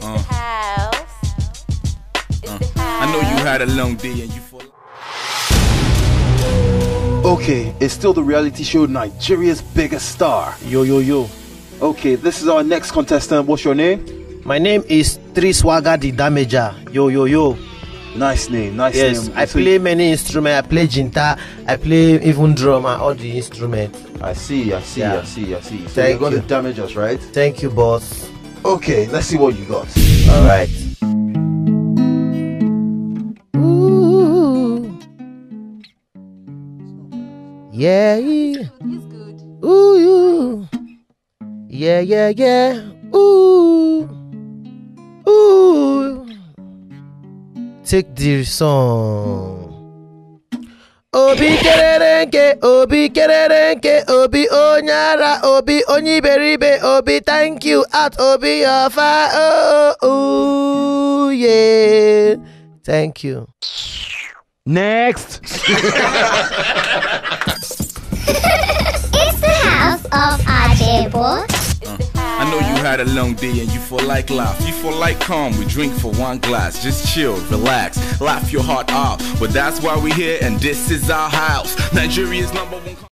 It's uh. the house. It's uh. the house. I know you had a long day and you full. Okay, it's still the reality show Nigeria's biggest star. Yo, yo, yo. Okay, this is our next contestant. What's your name? My name is Triswaga the Damager. Yo, yo, yo. Nice name, nice yes, name. I play many instruments. I play jinta, I play even drum and all the instruments. I see, I see, yeah. I see, I see. So Thank you're going you. to damage us, right? Thank you, boss. Okay, let's see what you got. All right. Ooh. Yeah. Ooh. Yeah, yeah, yeah. Ooh. Ooh. Take the song. Obi kererenke, Obi kererenke, Obi onyara, Obi onyiberibe, Obi thank you at Obi your oh, fire. Oh, oh, yeah. Thank you. Next. had a long day and you feel like laugh. You feel like calm. We drink for one glass. Just chill, relax, laugh your heart off. But that's why we're here and this is our house. Nigeria's number one.